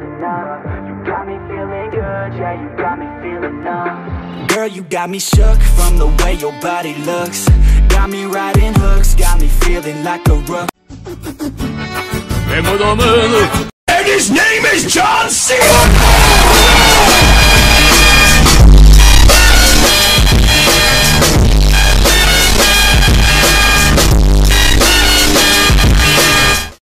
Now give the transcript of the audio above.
You got me feeling good, yeah, you got me feeling up Girl, you got me shook from the way your body looks. Got me riding hooks, got me feeling like a rook. And his name is John Cena!